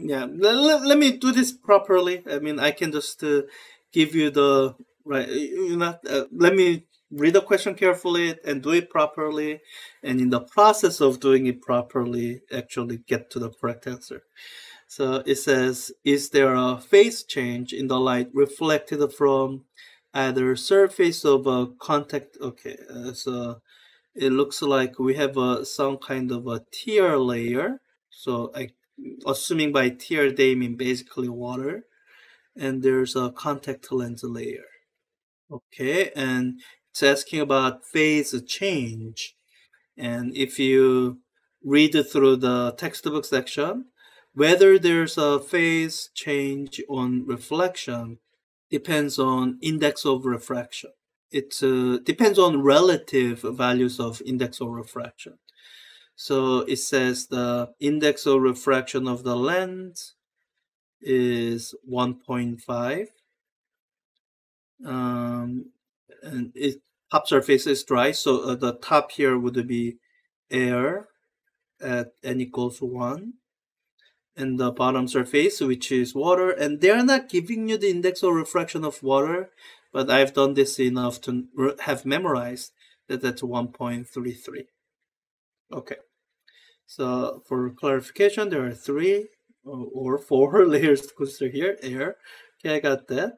Yeah, let, let me do this properly. I mean, I can just uh, give you the right. You know, uh, let me read the question carefully and do it properly, and in the process of doing it properly, actually get to the correct answer. So it says, is there a phase change in the light reflected from either surface of a contact? Okay, uh, so it looks like we have a, some kind of a tear layer. So I, assuming by tear they mean basically water, and there's a contact lens layer. Okay, and it's asking about phase change. And if you read through the textbook section, whether there's a phase change on reflection depends on index of refraction. It uh, depends on relative values of index of refraction. So it says the index of refraction of the lens is 1.5. Um, and it top surface is dry, so uh, the top here would be air at n equals 1 and the bottom surface, which is water. And they're not giving you the index of refraction of water, but I've done this enough to have memorized that that's 1.33. Okay. So for clarification, there are three or four layers to consider here. Air. Okay, I got that.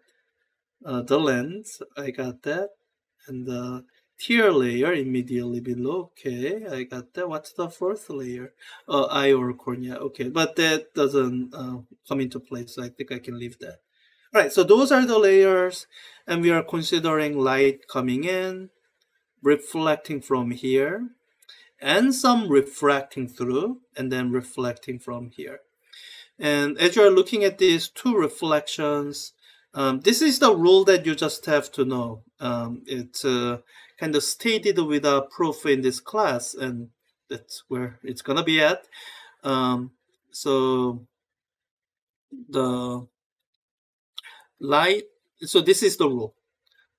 Uh, the lens, I got that. And the tear layer immediately below. Okay, I got that. What's the fourth layer? Uh, eye or cornea. Okay, but that doesn't uh, come into play, so I think I can leave that. All right, so those are the layers, and we are considering light coming in, reflecting from here, and some refracting through, and then reflecting from here. And as you're looking at these two reflections, um, this is the rule that you just have to know. Um, it's uh, kind of stated without proof in this class, and that's where it's gonna be at. Um, so the light, so this is the rule.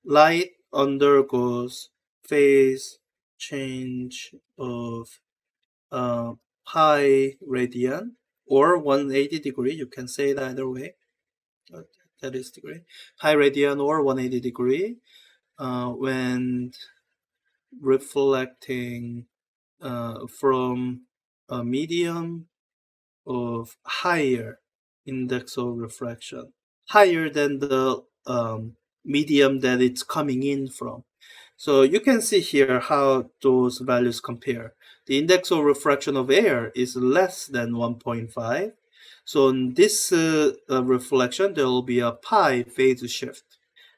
Light undergoes phase change of uh, pi radian or 180 degree. You can say it either way. That is degree. Pi radian or 180 degree uh, when reflecting uh, from a medium of higher index of refraction, higher than the um, medium that it's coming in from. So you can see here how those values compare. The index of refraction of air is less than 1.5. So in this uh, uh, reflection, there will be a pi phase shift.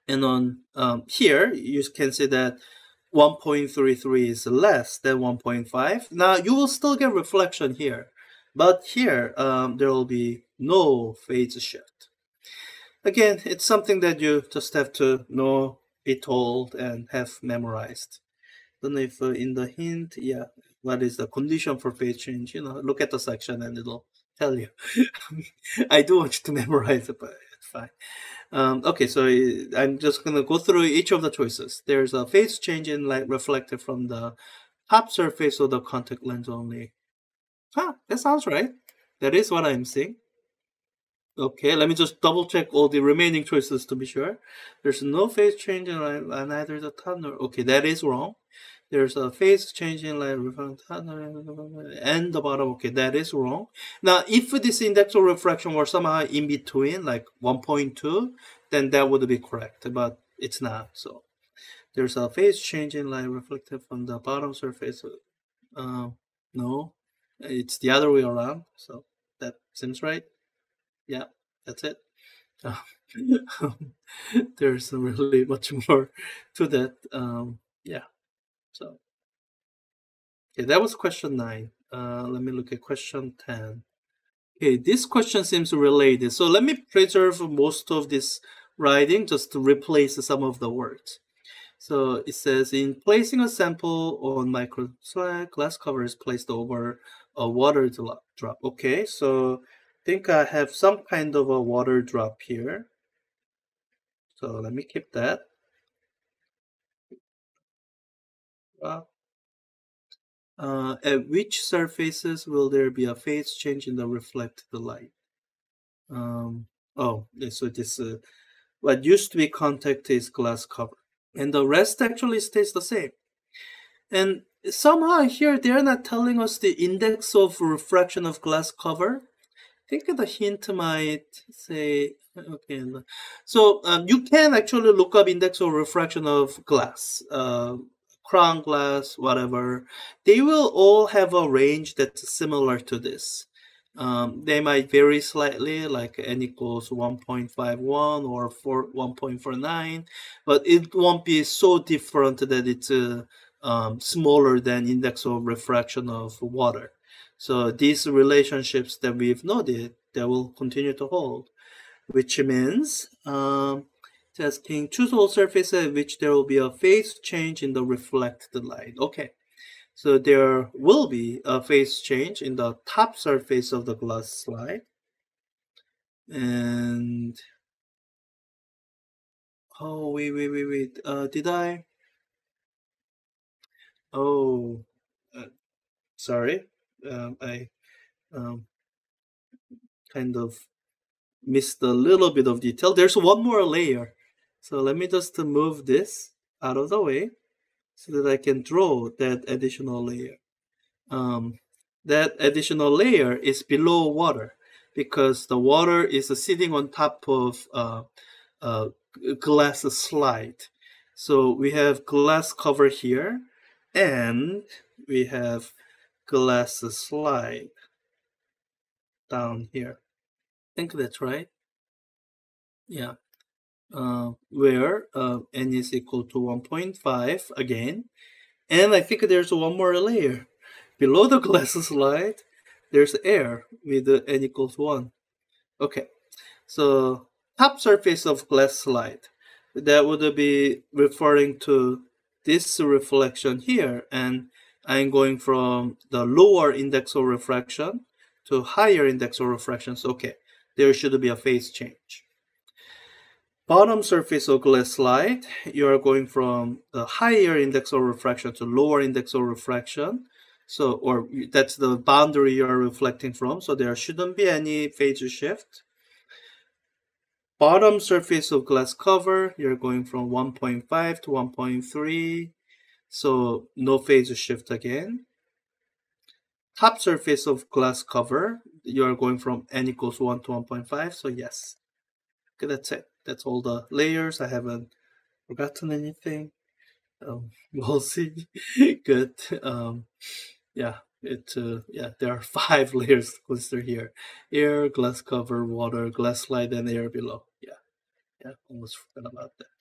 And on um, here, you can see that 1.33 is less than 1.5. Now you will still get reflection here, but here um, there will be no phase shift. Again, it's something that you just have to know, be told, and have memorized. Know if uh, in the hint, yeah, what is the condition for phase change? You know, look at the section and it'll tell you. I do want you to memorize it, but it's fine. Um, okay, so uh, I'm just to go through each of the choices. There's a phase change in light reflected from the top surface of the contact lens only. Huh, that sounds right. That is what I'm seeing. Okay, let me just double check all the remaining choices to be sure. There's no phase change in light on either the top nor... Okay, that is wrong. There's a phase change in light and the bottom. Okay, that is wrong. Now, if this index of refraction were somehow in between, like 1.2, then that would be correct, but it's not. So there's a phase change in light reflected from the bottom surface. Uh, no, it's the other way around. So that seems right. Yeah, that's it. there's really much more to that. Um, yeah. So, okay, that was question nine. Uh, let me look at question 10. Okay, this question seems related. So let me preserve most of this writing just to replace some of the words. So it says, in placing a sample on micro slag, glass cover is placed over a water drop. Okay, so think I have some kind of a water drop here. So let me keep that. Uh, at which surfaces will there be a phase change in the reflected light? Um, oh, so this uh, what used to be contact is glass cover, and the rest actually stays the same. And somehow here they're not telling us the index of refraction of glass cover. Think the hint might say okay. So um, you can actually look up index of refraction of glass. Uh, crown glass, whatever, they will all have a range that's similar to this. Um, they might vary slightly, like n equals 1.51 or 4, 1.49, but it won't be so different that it's uh, um, smaller than index of refraction of water. So these relationships that we've noted, they will continue to hold, which means um, asking choose all surfaces at which there will be a phase change in the reflected light. Okay, so there will be a phase change in the top surface of the glass slide. And oh wait wait wait wait uh, did I? Oh, uh, sorry, um, I um, kind of missed a little bit of detail. There's one more layer. So let me just move this out of the way so that I can draw that additional layer. Um, that additional layer is below water because the water is sitting on top of uh, uh, glass slide. So we have glass cover here and we have glass slide down here. I think that's right. Yeah uh, where uh, n is equal to 1.5 again. And I think there's one more layer. Below the glass slide, there's air with the n equals 1. Okay, so top surface of glass slide, that would be referring to this reflection here. And I'm going from the lower index of refraction to higher index of refraction. So, okay, there should be a phase change bottom surface of glass slide, you are going from the higher index of refraction to lower index of refraction. So, or that's the boundary you are reflecting from. So there shouldn't be any phase shift. Bottom surface of glass cover, you're going from 1.5 to 1.3. So no phase shift again. Top surface of glass cover, you are going from n equals 1 to 1.5. So yes, okay, that's it that's all the layers. I haven't forgotten anything. Um, we'll see. Good. Um, yeah, it uh, yeah there are five layers to here: air, glass cover, water, glass slide, and air below. Yeah, yeah, almost forgot about that.